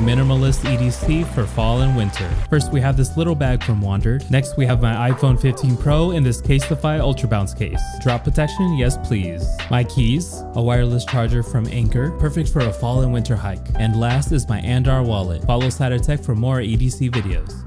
minimalist EDC for fall and winter. First, we have this little bag from WANDRD. Next, we have my iPhone 15 Pro in this Casetify Ultra Bounce case. Drop protection? Yes, please. My keys, a wireless charger from Anker, perfect for a fall and winter hike. And last is my Andar wallet. Follow Tech for more EDC videos.